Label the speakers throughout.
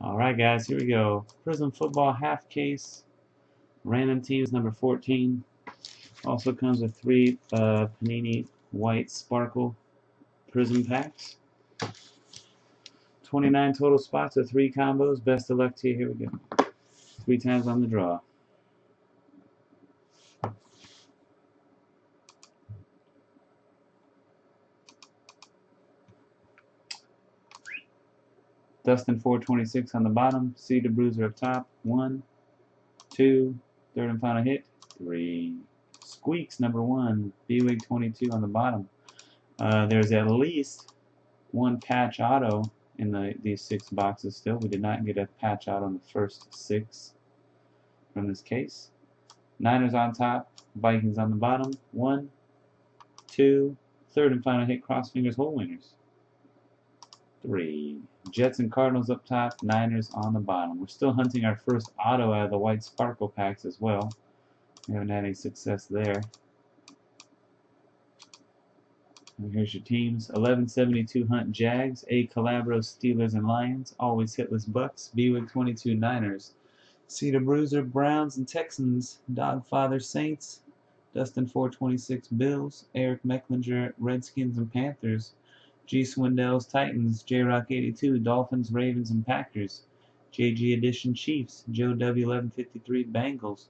Speaker 1: Alright guys, here we go. Prizm Football half case. Random teams number 14. Also comes with three uh, Panini White Sparkle Prizm packs. 29 total spots with three combos. Best of luck to you. Here we go. Three times on the draw. Dustin 426 on the bottom. C the Bruiser up top. One, two, third and final hit. Three. Squeaks number one. B-Wig 22 on the bottom. Uh, there's at least one patch auto in the these six boxes still. We did not get a patch out on the first six from this case. Niners on top, Vikings on the bottom. One, two, third and final hit, cross fingers, hole winners. Three. Jets and Cardinals up top, Niners on the bottom. We're still hunting our first auto out of the white sparkle packs as well. We haven't had any success there. And here's your teams. 1172 Hunt Jags, A Calabro Steelers and Lions, Always Hitless Bucks, B-Wig 22 Niners, Cedar Bruiser Browns and Texans, Dogfather Saints, Dustin 426 Bills, Eric Mecklinger Redskins and Panthers, G. Swindell's Titans, J Rock 82, Dolphins, Ravens, and Packers, JG Edition Chiefs, Joe W 1153 Bengals,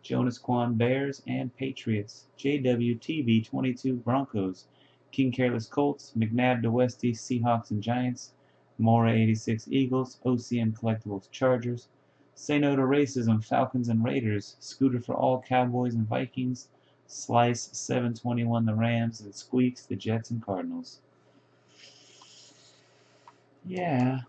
Speaker 1: Jonas Quan Bears and Patriots, JWTB 22 Broncos, King Careless Colts, McNabb DeWesty Seahawks and Giants, Mora 86 Eagles, OCM Collectibles Chargers, Say No to Racism Falcons and Raiders, Scooter for All Cowboys and Vikings, Slice 721 the Rams, and Squeaks the Jets and Cardinals. Yeah.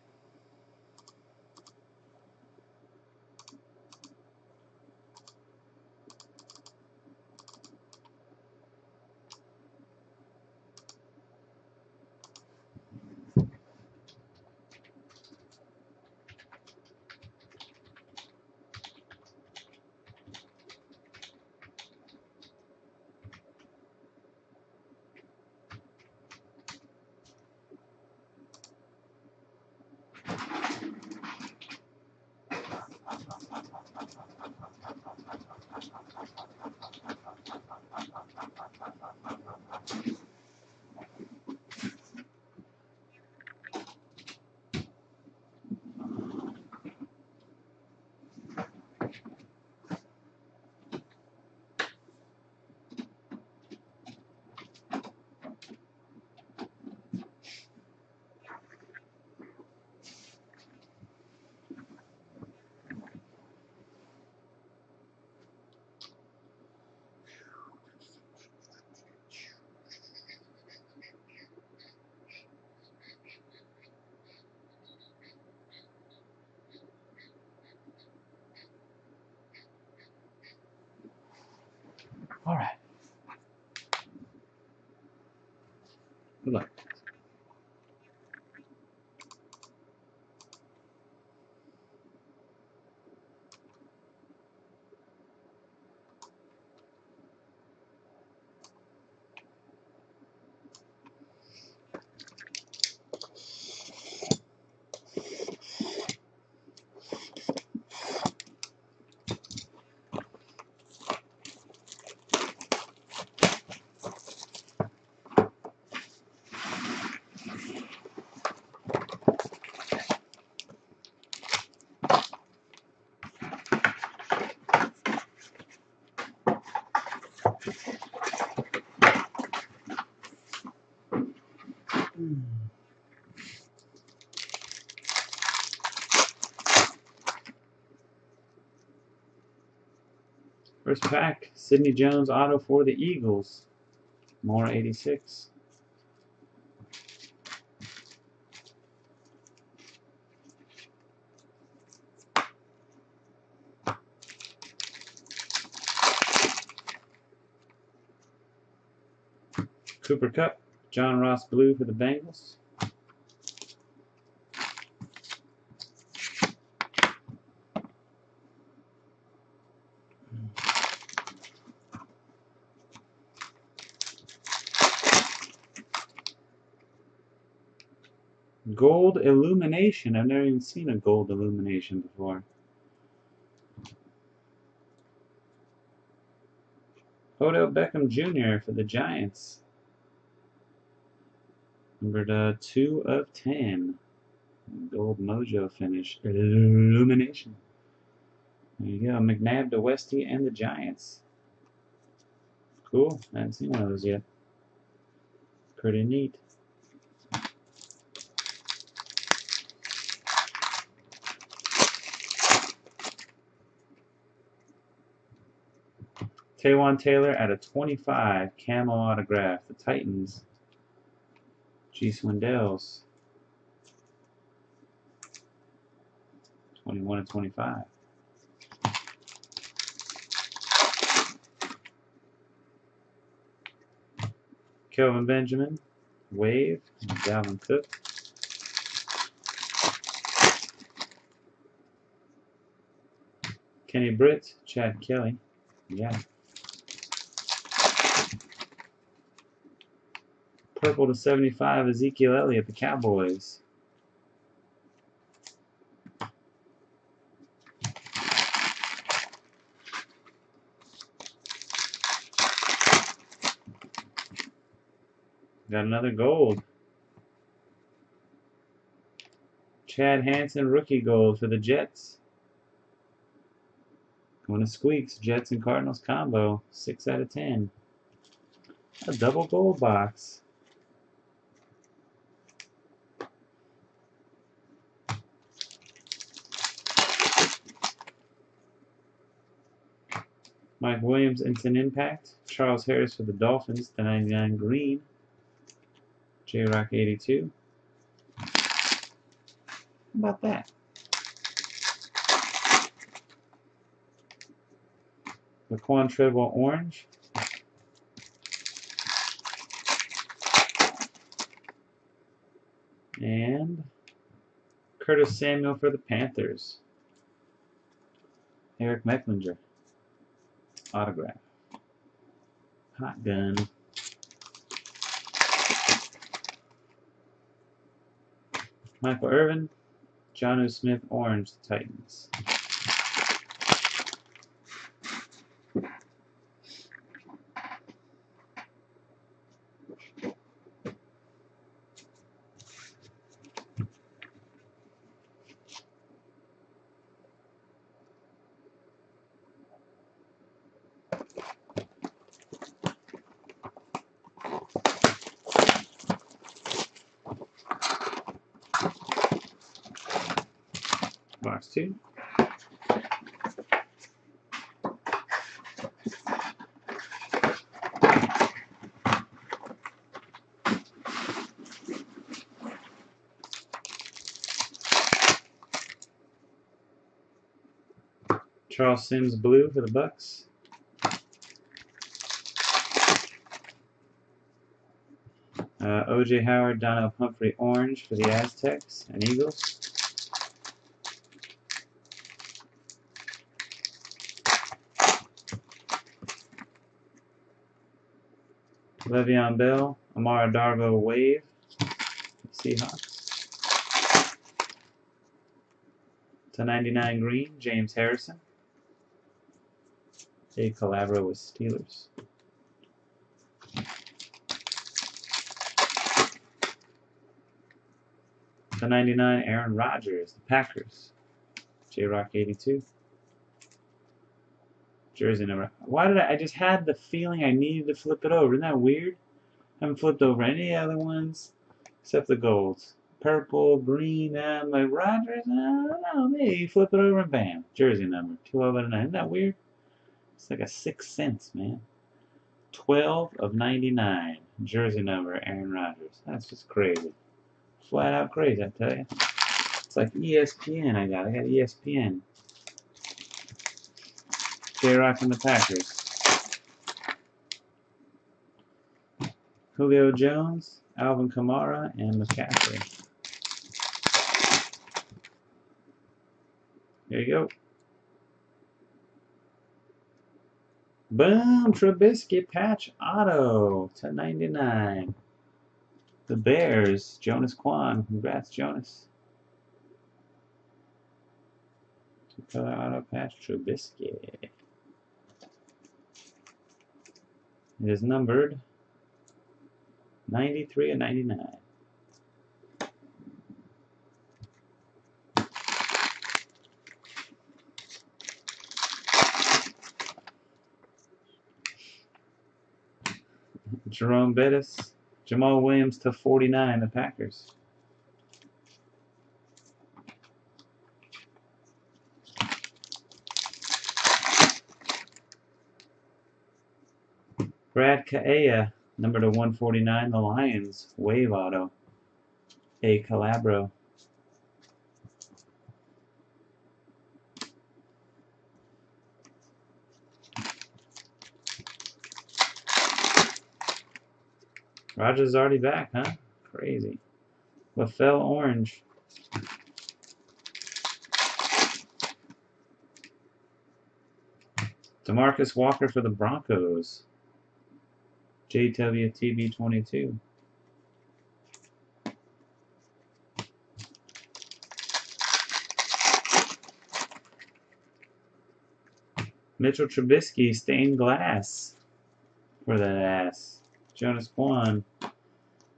Speaker 1: All right. Good First pack, Sidney Jones auto for the Eagles. More 86. Cooper Kupp, John Ross Blue for the Bengals. Gold Illumination. I've never even seen a gold illumination before. Odell Beckham Jr. for the Giants. Numbered uh, 2 of 10. Gold Mojo finish. Illumination. There you go. McNabb to Westy and the Giants. Cool. I haven't seen one of those yet. Pretty neat. Taywan Taylor at a 25 camo autograph. The Titans. G. Swindells. 21 and 25. Kelvin Benjamin, Wave, Dalvin Cook. Kenny Britt, Chad Kelly. Yeah. Purple to 75, Ezekiel Elliott, the Cowboys. Got another gold. Chad Hansen rookie gold for the Jets. Going to Squeaks, Jets and Cardinals combo. 6 out of 10. A double gold box. Mike Williams, Instant Impact. Charles Harris for the Dolphins, the 99 green. J-Rock 82. How about that? Laquan Treadwell Orange. And Curtis Samuel for the Panthers. Eric Mecklinger. Autograph. Hot gun. Michael Irvin, Jonnu Smith, Orange, Titans. Box two. Charles Sims blue for the Bucks. Uh, OJ Howard, Donnel Pumphrey orange for the Aztecs and Eagles. Le'Veon Bell, Amara Darboh Wave, Seahawks. To 99 green, James Harrison. A Calabro with Steelers. To 99, Aaron Rodgers, the Packers. J Rock 82. Jersey number. Why did I? I just had the feeling I needed to flip it over. Isn't that weird? I haven't flipped over any other ones except the golds. Purple, green, uh, my Rodgers. I don't know. Maybe flip it over and bam. Jersey number. 12 out of 9. Isn't that weird? It's like a sixth sense, man. 12 of 99. Jersey number, Aaron Rodgers. That's just crazy. Flat out crazy, I tell you. It's like ESPN I got. I got ESPN. J-Rock and the Packers. Julio Jones, Alvin Kamara, and McCaffrey. There you go. Boom! Trubisky patch auto to 99. The Bears, Jonas Kwan. Congrats, Jonas. Color auto patch Trubisky. It is numbered 93 and 99. Jerome Bettis, Jamaal Williams to 49, the Packers. Brad Kaaya, number to 149, the Lions, Wave Auto. A Calabro. Rodgers already back, huh? Crazy. LaFell Orange. Demarcus Walker for the Broncos. JWTB22. Mitchell Trubisky, stained glass for that ass. Jonas Kwan,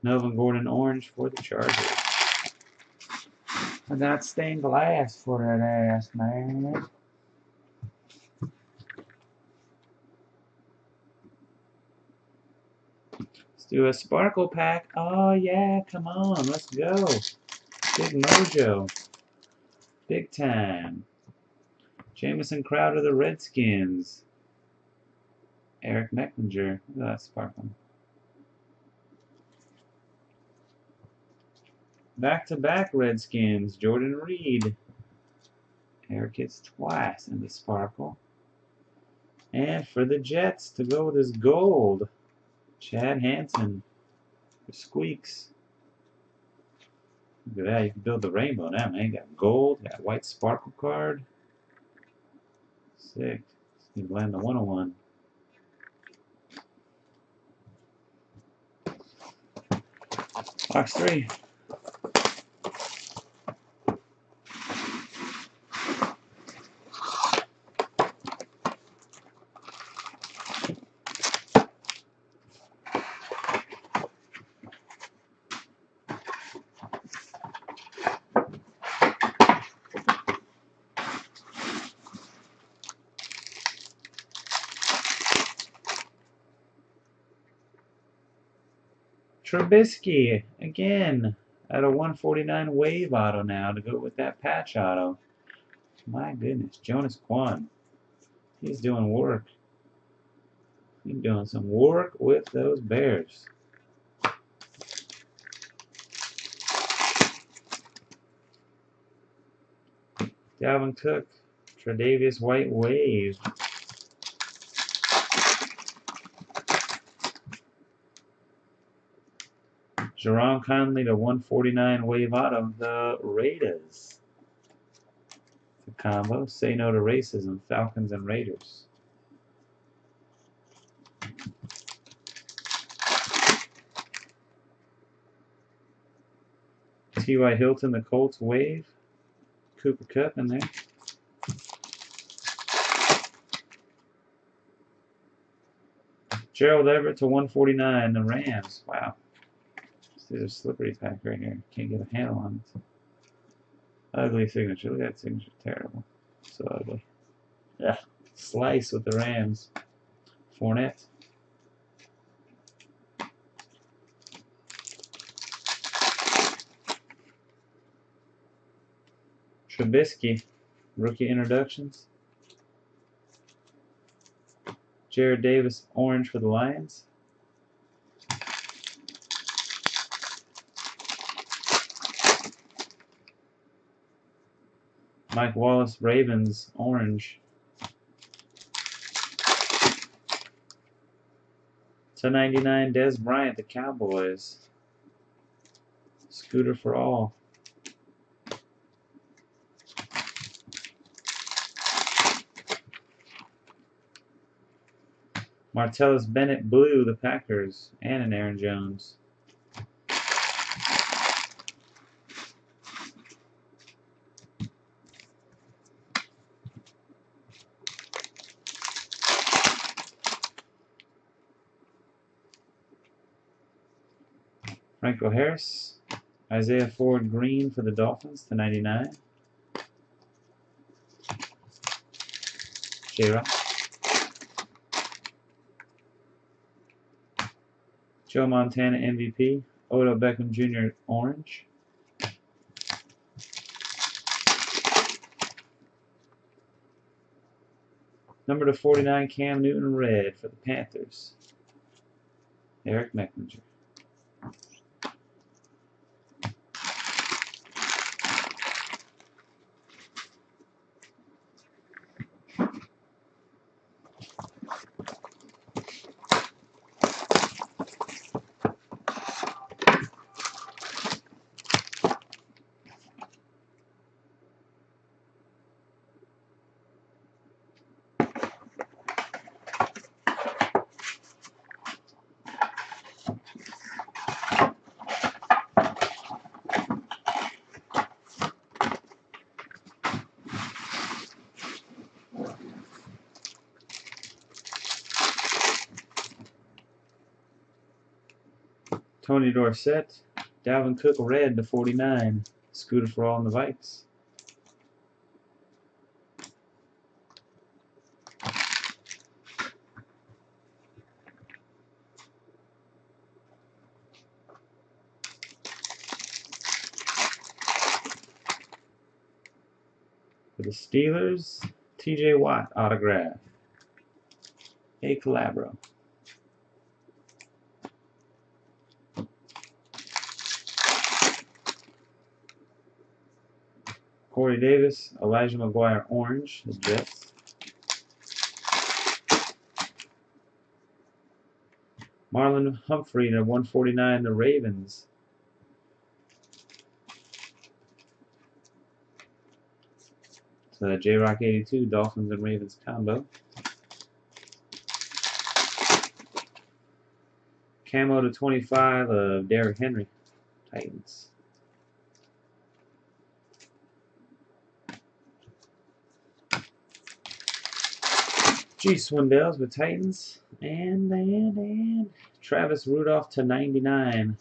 Speaker 1: Melvin Gordon Orange for the Chargers. I got stained glass for that ass, man. Let's do a sparkle pack. Oh, yeah, come on, let's go. Big mojo. Big time. Jamison Crowder, the Redskins. Eric Mecklinger. That sparkling. Back to back Redskins. Jordan Reed. Eric hits twice in the sparkle. And for the Jets to go with his gold. Chad Hansen. For squeaks. Look at that. You can build the rainbow now, man. You got gold, got white sparkle card. Sick. You can land the 101. Box three. Trubisky, again, at a 149 wave auto now to go with that patch auto. My goodness, Jonas Kwan. He's doing work. He's doing some work with those Bears. Dalvin Cook, Tre'Davious White Wave. Jerron Conley to 149 wave out of the Raiders. The combo. Say no to racism. Falcons and Raiders. T.Y. Hilton, the Colts wave. Cooper Kupp in there. Gerald Everett to 149, the Rams. Wow. There's a slippery pack right here. Can't get a handle on it. Ugly signature. Look at that signature. Terrible. So ugly. Yeah. Slice with the Rams. Fournette. Trubisky. Rookie introductions. Jarrad Davis. Orange for the Lions. Mike Wallace, Ravens, orange. To 99, Dez Bryant, the Cowboys. Scooter for all. Martellus Bennett Blue, the Packers, and an Aaron Jones. Franco Harris. Isaiah Ford Green for the Dolphins to 99. J-Rock. Joe Montana MVP. Odell Beckham Jr. Orange. Number to 49, Cam Newton Red for the Panthers. Eric Mecklinger. Tony Dorsett, Dalvin Cook red to 49. Scooter for all in the Vikes. For the Steelers, TJ Watt autograph. A Calabro. Corey Davis, Elijah McGuire orange, the Jets. Marlon Humphrey to 149, the Ravens. So J Rock 82, Dolphins and Ravens combo. Camo to 25 of Derrick Henry, Titans. G Swindells with Titans. And, and, and Travis Rudolph to 99.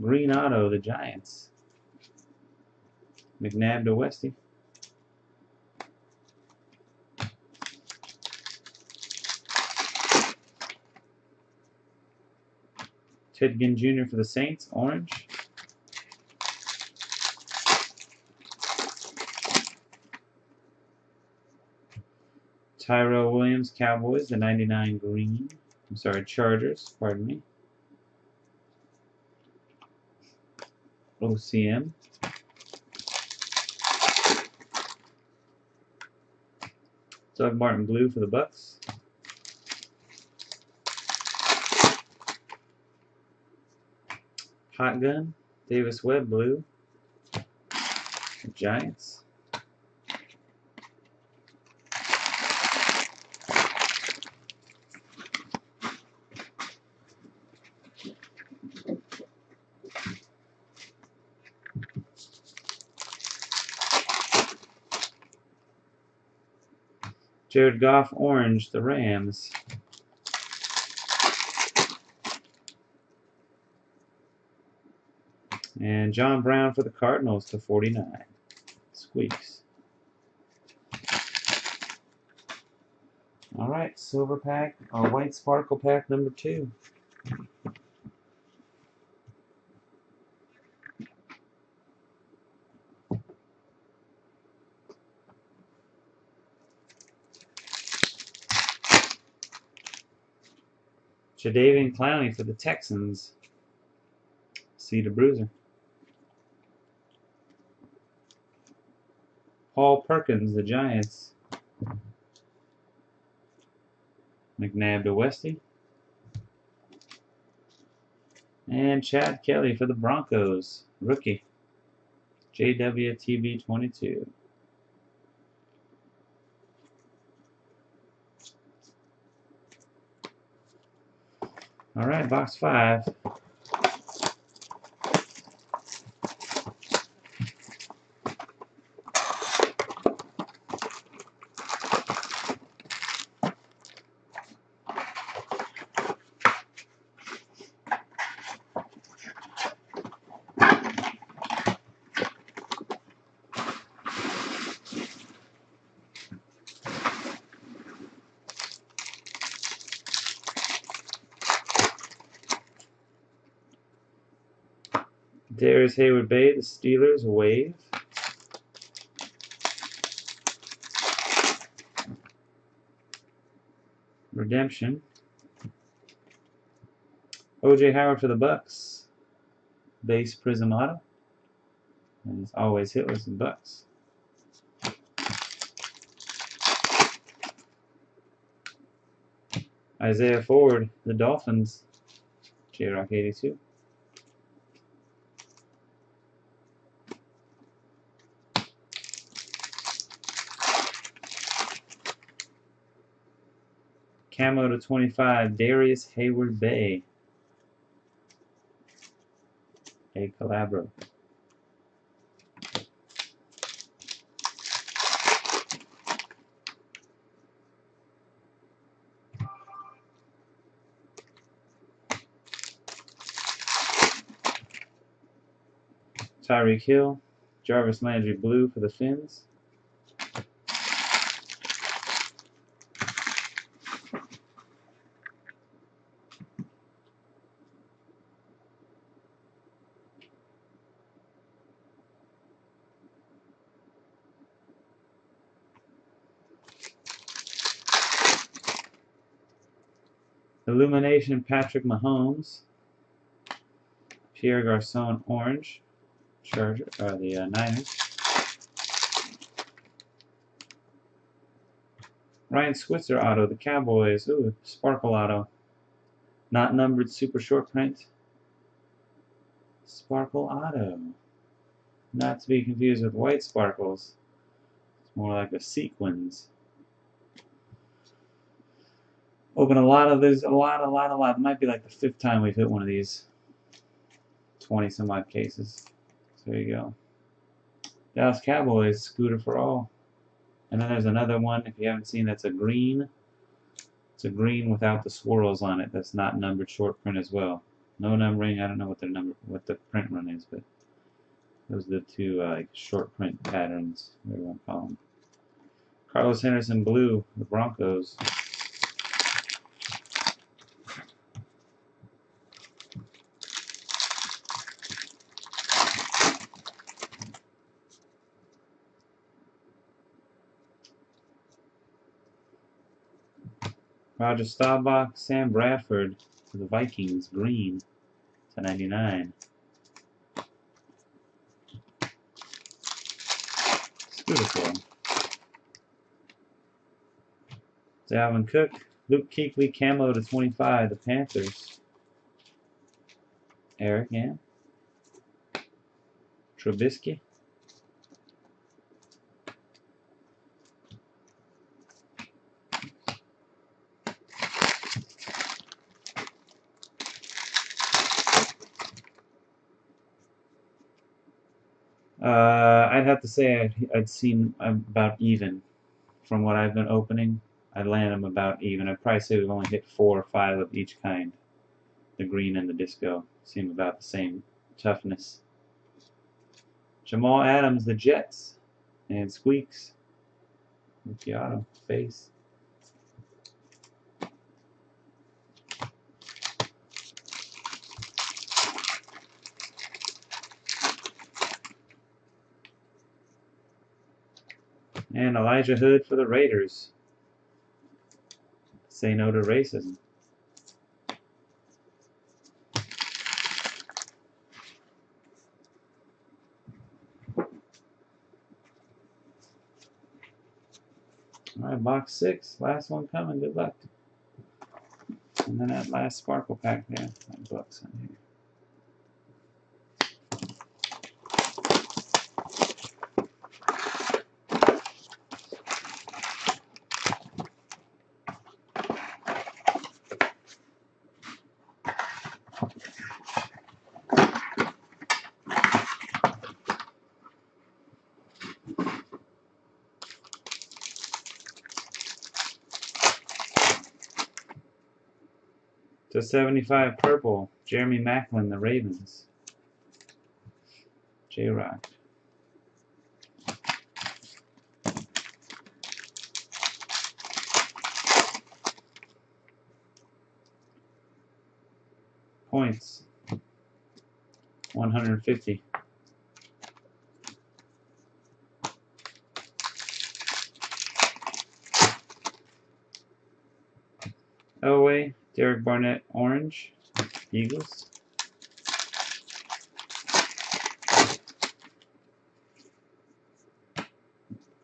Speaker 1: Green Auto, the Giants. McNabb to Westy. Ted Ginn Jr. for the Saints, orange. Tyrell Williams, Cowboys, the 99 green. I'm sorry, Chargers, pardon me. OCM. Doug Martin blue for the Bucks. Hot gun, Davis Webb blue. Giants. Jared Goff orange, the Rams. And John Brown for the Cardinals to 49. Squeaks. All right, silver pack, or white sparkle pack number two. Jadeveon Clowney for the Texans. See the bruiser. Paul Perkins, the Giants. McNabb to Westy. And Chad Kelly for the Broncos, rookie. JWTB22. All right, box five. Darrius Heyward-Bey, the Steelers, wave. Redemption. OJ Howard for the Bucks. Base Prizm Auto. And it's always hitless in Bucks. Isaiah Ford, the Dolphins. J-Rock 82. Camo to 25, Darrius Heyward-Bey. A Calabro. Tyreek Hill, Jarvis Landry Blue for the Fins. Illumination Patrick Mahomes. Pierre Garcon Orange. Charger, or the uh, Niners. Ryan Switzer auto, the Cowboys. Ooh, Sparkle auto. Not numbered, super short print. Sparkle auto. Not to be confused with white sparkles. It's more like a sequins. Open a lot of these, a lot, a lot, a lot. It might be like the fifth time we've hit one of these. 20 some odd cases. There you go. Dallas Cowboys, Scooter for All. And then there's another one, if you haven't seen, that's a green. It's a green without the swirls on it. That's not numbered short print as well. No numbering. I don't know what the number, what the print run is, but those are the two uh, short print patterns. To call them. Carlos Henderson Blue, the Broncos. Roger Staubach, Sam Bradford for the Vikings, green to 99. It's beautiful. Dalvin Cook, Luke Kuechly, camo to 25, the Panthers. Eric, yeah. Trubisky. Uh, I'd have to say I'd, I'd seen about even from what I've been opening. I'd land them about even. I'd probably say we've only hit four or five of each kind. The green and the disco seem about the same toughness. Jamal Adams, the Jets, and Squeaks. Auto, face. And Elijah Hood for the Raiders. Say no to racism. Alright, box six. Last one coming. Good luck. And then that last sparkle pack there. That book's in here. To 75 purple, Jeremy Maclin, the Ravens. J Rock. Points. 150. Barnett, orange, Eagles.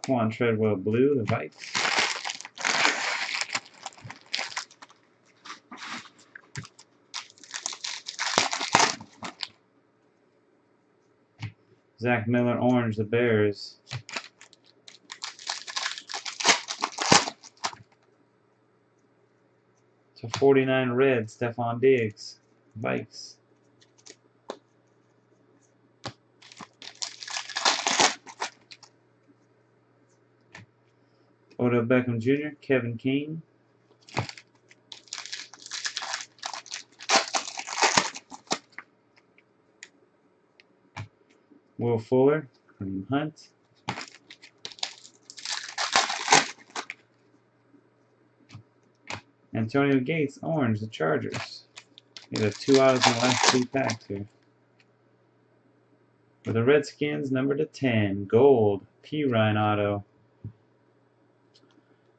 Speaker 1: Quan Treadwell, blue, the Vikes. Zach Miller, orange, the Bears. To 49 red, Stefon Diggs, Vikes. Odell Beckham Jr., Kevin King. Will Fuller, Kareem Hunt. Antonio Gates, orange, the Chargers. We have two autos in the last two packs here. For the Redskins, number to 10, gold, P. Ryan auto.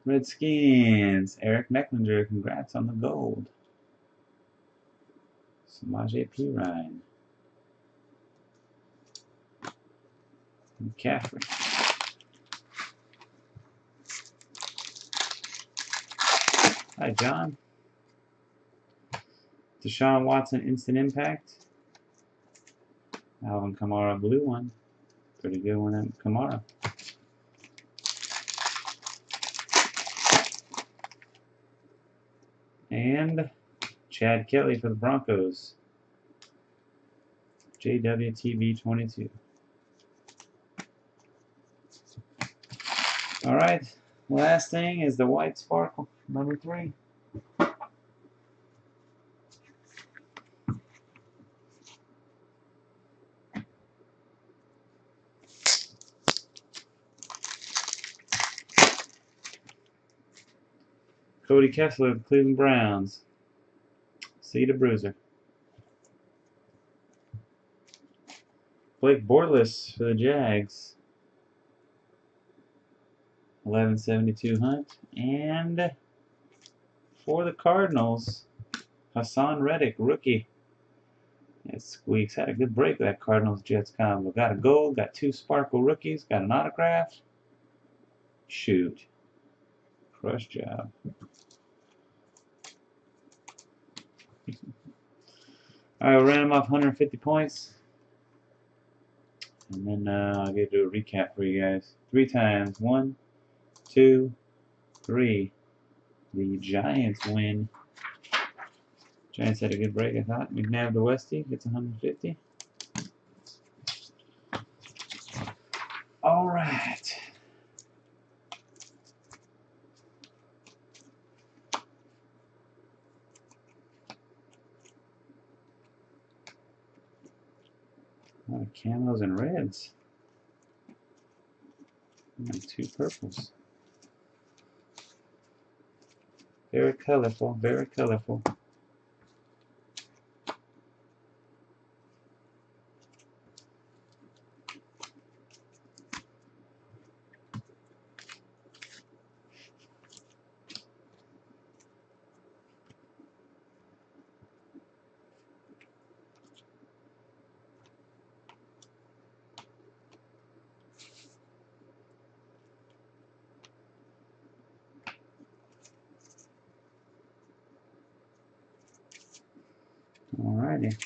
Speaker 1: Redskins, Eric Mecklinger, congrats on the gold. Samaje Perine. McCaffrey. Hi, John. Deshaun Watson, instant impact. Alvin Kamara, blue one. Pretty good one Kamara. And Chad Kelly for the Broncos. JWTB 22. All right, last thing is the white sparkle, number three. Cody Kessler, of the Cleveland Browns. See the bruiser. Blake Bortles for the Jags. 1172 Hunt. And for the Cardinals, Haason Reddick, rookie. It squeaks. Had a good break that Cardinals Jets combo. Got a gold, got two sparkle rookies, got an autograph. Shoot. Crush job. Alright, we'll random off 150 points. And then uh, I'll get to do a recap for you guys. Three times. One, two, three. The Giants win. Giants had a good break, I thought. McNabb to Westy gets 150. All right. A lot of camos and reds. And two purples. Very colorful, very colorful. Alrighty.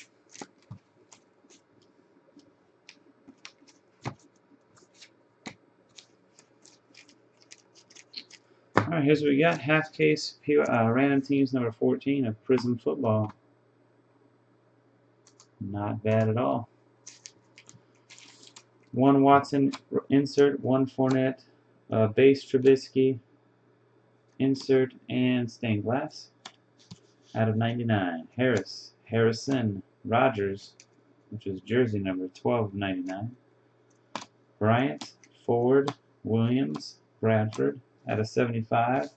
Speaker 1: Alright, here's what we got. Half case uh, random teams number 14 of Prizm Football. Not bad at all. One Watson insert, one Fournette, uh, base Trubisky insert, and stained glass out of 99. Harris, Harrison, Rodgers, which is jersey number 1299. Bryant, Ford, Williams, Bradford, out of 75.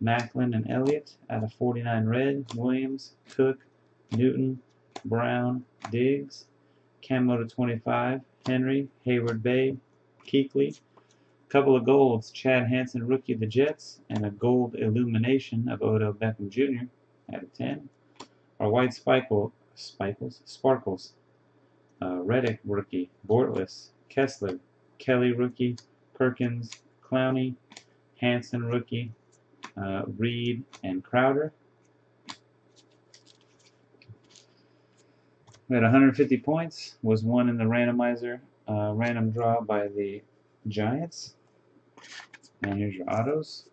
Speaker 1: Macklin and Elliott out of 49 red. Williams, Cook, Newton, Brown, Diggs, camo to 25, Henry, Hayward Bay, Kuechly. Couple of golds, Chad Hansen, rookie of the Jets, and a gold illumination of Odell Beckham Jr. out of 10. Our white spikel, spikles, sparkles, uh, Reddick rookie, Bortles, Kessler, Kelly rookie, Perkins, Clowney, Hansen rookie, uh, Reed, and Crowder. We had 150 points, was one in the randomizer uh, random draw by the Giants. And here's your autos.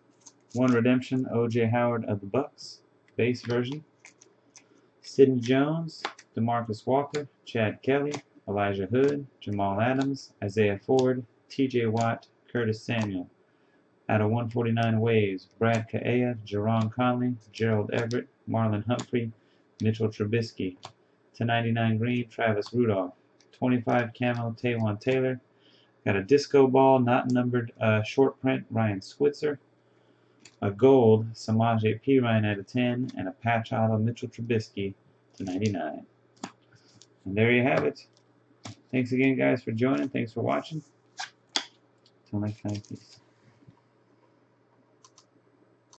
Speaker 1: One redemption, OJ Howard of the Bucks, base version. Sidney Jones, Demarcus Walker, Chad Kelly, Elijah Hood, Jamal Adams, Isaiah Ford, TJ Watt, Curtis Samuel. Out of 149 waves, Brad Kaaya, Gareon Conley, Gerald Everett, Marlon Humphrey, Mitchell Trubisky. To 99 green, Travis Rudolph. 25 camo, Taywan Taylor. Got a disco ball, not numbered uh, short print, Ryan Switzer. A gold, Samaje Perine out of 10. And a patch auto, Mitchell Trubisky to 99. And there you have it. Thanks again, guys, for joining. Thanks for watching. Till next time, peace.